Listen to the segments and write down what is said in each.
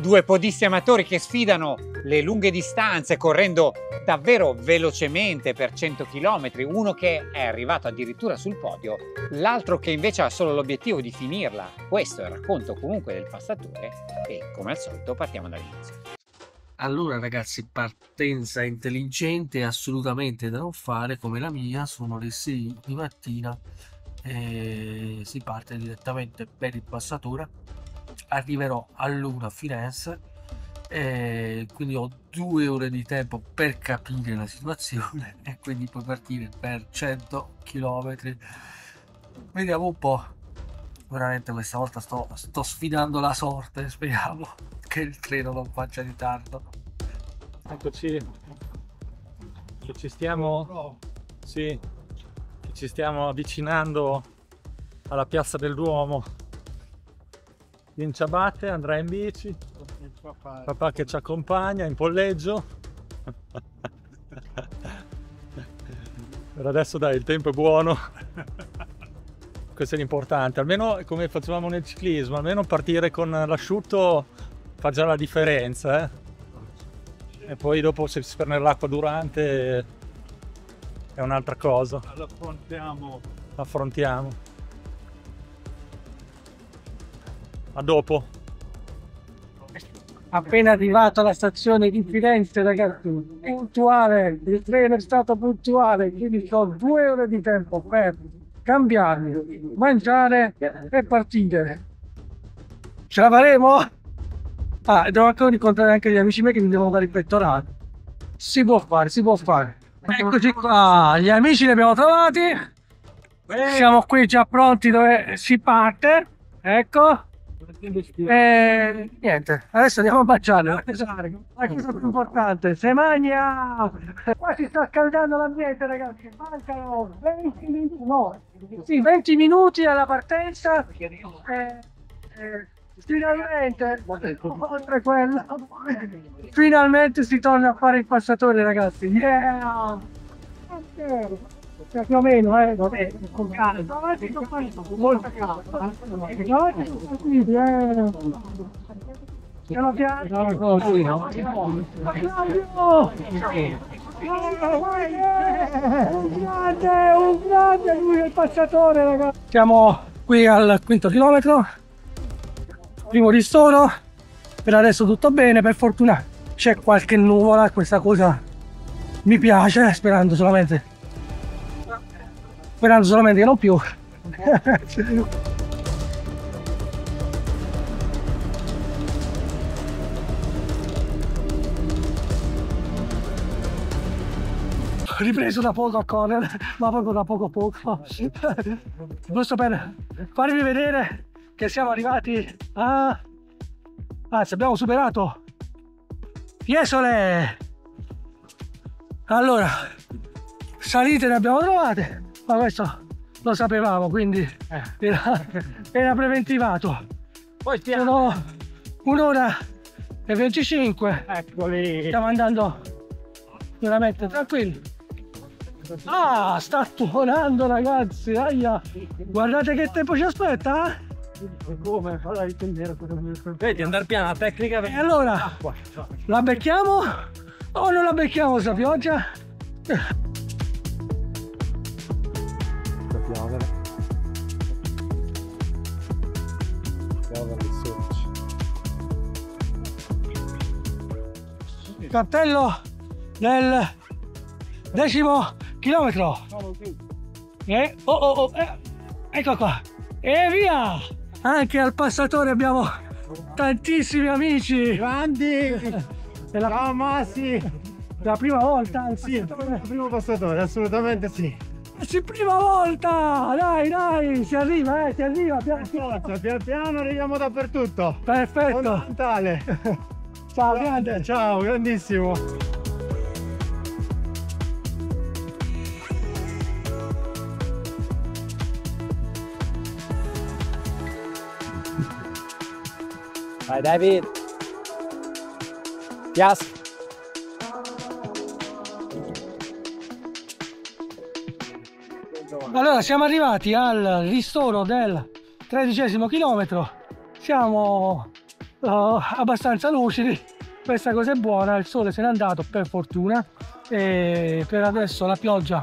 due podisti amatori che sfidano le lunghe distanze correndo davvero velocemente per 100 km, uno che è arrivato addirittura sul podio, l'altro che invece ha solo l'obiettivo di finirla. Questo è il racconto comunque del passatore e come al solito partiamo dall'inizio. Allora ragazzi, partenza intelligente assolutamente da non fare come la mia, sono le 6 di mattina e si parte direttamente per il passatore arriverò all'una a Firenze e quindi ho due ore di tempo per capire la situazione e quindi puoi partire per 100 km vediamo un po' veramente questa volta sto, sto sfidando la sorte speriamo che il treno non faccia ritardo. Eccoci. Che ci stiamo? Sì. Ci stiamo avvicinando alla piazza del Duomo in ciabatte, andrà in bici, papà che ci accompagna in polleggio. Per adesso dai, il tempo è buono. Questo è l'importante, almeno come facevamo nel ciclismo, almeno partire con l'asciutto fa già la differenza. Eh? E poi dopo se si prende l'acqua durante è un'altra cosa. L'affrontiamo. Affrontiamo. A dopo. Appena arrivato alla stazione di Firenze, ragazzi, puntuale, il treno è stato puntuale, quindi ho due ore di tempo per cambiarmi, mangiare e partire. Ce la faremo? Ah, devo ancora incontrare anche gli amici miei che mi devono dare il pettorale. Si può fare, si può fare. Eccoci qua, gli amici li abbiamo trovati. Siamo qui già pronti dove si parte. Ecco. E niente, adesso andiamo a baciare. La cosa più importante, se magna! Qua si sta scaldando l'ambiente, ragazzi. Mancano 20 minuti, no, sì, 20 minuti alla partenza. E, e, finalmente, oltre quello, finalmente si torna a fare il passatore, ragazzi. Yeah! Cioè, più o meno, eh, vabbè, con calma, molta calma. Davanti sono partiti, eh. Piano piano. Claudio! Un grande, un grande lui è il passatore, ragazzi. Siamo qui al quinto chilometro. Primo ristoro. Per adesso tutto bene, per fortuna c'è qualche nuvola, questa cosa mi piace, sperando solamente sperando solamente che non più. Ripreso da poco a correre ma proprio da poco a poco. Giusto per farvi vedere che siamo arrivati a anzi abbiamo superato Fiesole! Allora salite ne abbiamo trovate ma questo lo sapevamo quindi eh. era, era, preventivato poi sono un'ora e 25 eccoli stiamo andando veramente tranquilli ah sta tuonando ragazzi aia guardate che tempo ci aspetta eh? come? Vedi andare piano la tecnica e allora la becchiamo o non la becchiamo questa pioggia? 16 cartello del decimo chilometro e oh oh oh eh, ecco qua e via anche al passatore abbiamo tantissimi amici grandi la... ciao Massi la prima volta sì, il primo passatore assolutamente sì ragazzi, prima volta! Dai, dai, si arriva, eh, si arriva, piano piano. Piano piano arriviamo dappertutto. Perfetto. Fondamentale. Ciao, grande. Ciao, grandissimo. Vai David. Yes. Allora siamo arrivati al ristoro del tredicesimo chilometro, siamo uh, abbastanza lucidi questa cosa è buona il sole se n'è andato per fortuna e per adesso la pioggia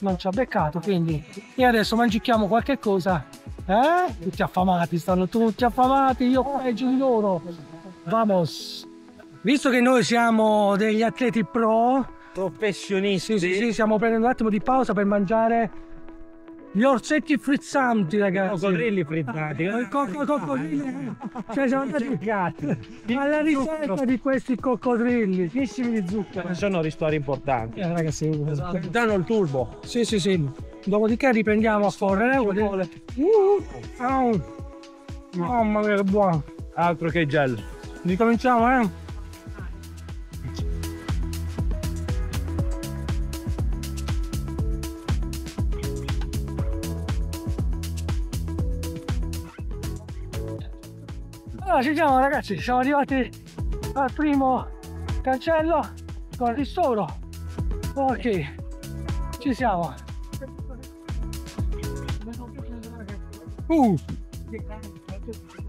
non ci ha beccato quindi e adesso mangichiamo qualche cosa eh? tutti affamati stanno tutti affamati io peggio di loro vamos visto che noi siamo degli atleti pro Professionisti. sì, sì, sì, stiamo prendendo un attimo di pausa per mangiare gli orsetti frizzanti ragazzi. Coccodrilli frittati. il cocco- coccodrilli. Cioè siamo andati alla ricerca di questi coccodrilli piissimi di zucchero. Sono ristori importanti. eh, ragazzi Danno il turbo. sì sì sì. Dopodiché riprendiamo a correre uh, au. mamma mia che buono. Altro che gel. ricominciamo eh allora ci siamo ragazzi siamo arrivati al primo cancello con il ristoro. Ok ci siamo. Uh,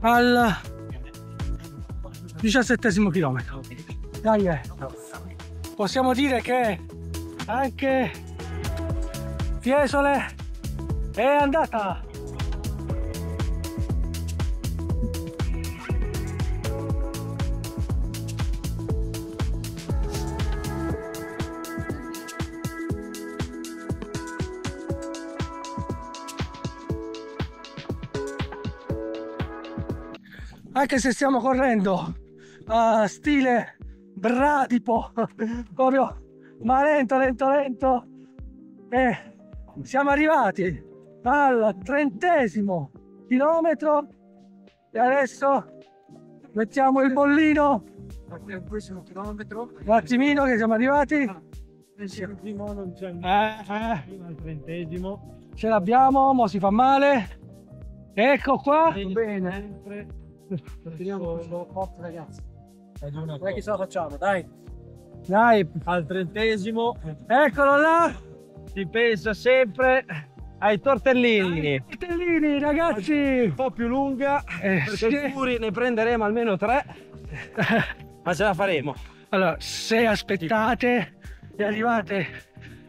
al diciassettesimo chilometro. Dai eh. possiamo dire che anche Fiesole è andata anche se stiamo correndo a stile bradipo proprio ma lento lento lento. E siamo arrivati al trentesimo chilometro. E adesso mettiamo il bollino. Un attimino che siamo arrivati. Eh, eh, al trentesimo. ce l'abbiamo mo si fa male. Ecco qua. Bene. Teniamo ragazzi. Non è che ce la facciamo dai. Dai, dai al trentesimo. Eccolo là. Si pensa sempre ai tortellini. Tortellini ragazzi. Un po' più lunga, Eh, perché sì. sicuri ne prenderemo almeno tre, ma ce la faremo. Allora, se aspettate e arrivate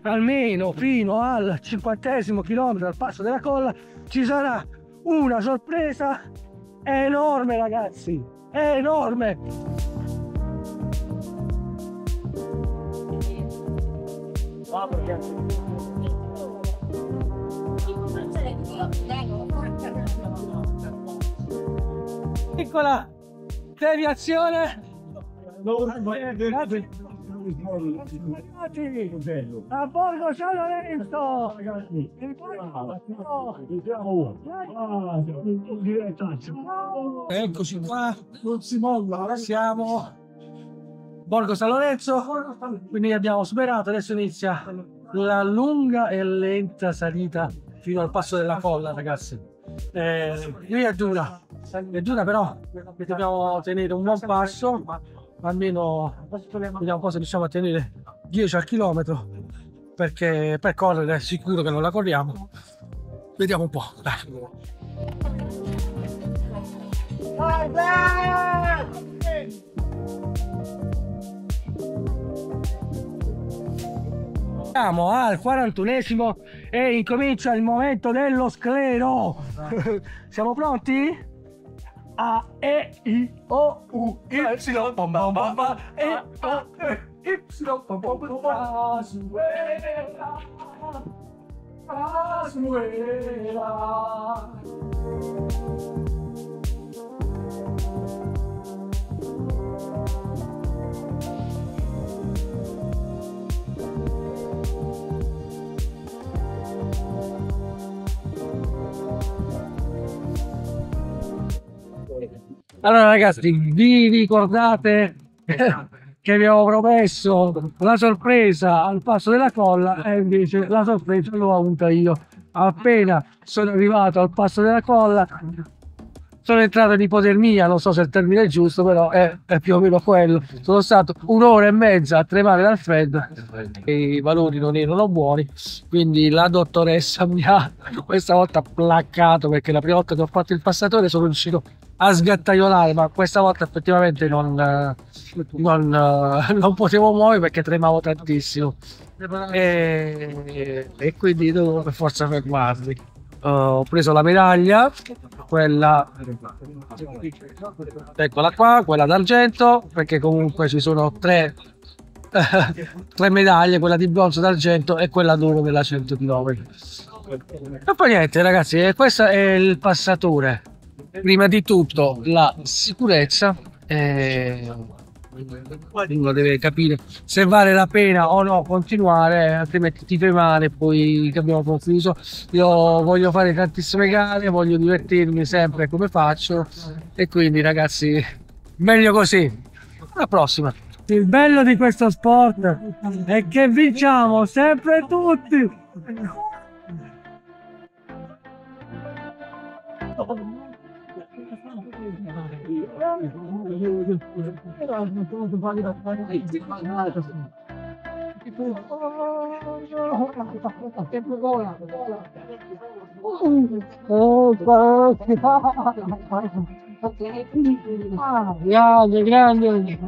almeno fino al cinquantesimo chilometro al passo della colla, ci sarà una sorpresa enorme, ragazzi! Enorme! Piccola deviazione Grazie. a Borgo San Lorenzo eccoci qua. Non si molla siamo. Borgo San Lorenzo. Quindi abbiamo superato. Adesso inizia la lunga e lenta salita fino al passo della colla ragazzi. Eh, qui è dura. È dura però dobbiamo tenere un buon passo almeno vediamo se riusciamo a tenere. 10 al chilometro perché per correre è sicuro che non la corriamo. Vediamo un po' dai. Siamo al 41esimo e incomincia il momento dello sclero. Siamo pronti? A, E, I, O, U, Epsilon bum bum bum bum. Epsilon bum bum bum bum. Azuela, Azuela. Allora ragazzi, vi ricordate che vi avevo promesso la sorpresa al passo della colla e invece la sorpresa l'ho avuta io. Appena sono arrivato al passo della colla sono entrato in ipotermia, non so se il termine è giusto, però è, è più o meno quello. Sono stato un'ora e mezza a tremare dal freddo i valori non erano buoni, quindi la dottoressa mi ha questa volta placcato perché la prima volta che ho fatto il passatore sono riuscito a sgattaiolare, ma questa volta effettivamente non, eh, non, eh, non potevo muovere perché tremavo tantissimo. E, e quindi dovevo per forza fermarmi. Uh, ho preso la medaglia, quella eccola qua, quella d'argento, perché comunque ci sono tre, tre medaglie, quella di bronzo, d'argento e quella d'oro della 100 km. E poi niente ragazzi, questo è il passatore. Prima di tutto la sicurezza. Eh, uno deve capire se vale la pena o no continuare, altrimenti ti fai male, poi che abbiamo confuso. Io voglio fare tantissime gare, voglio divertirmi sempre come faccio e quindi ragazzi, meglio così. Alla prossima. Il bello di questo sport è che vinciamo sempre tutti. Ah, grande, grande.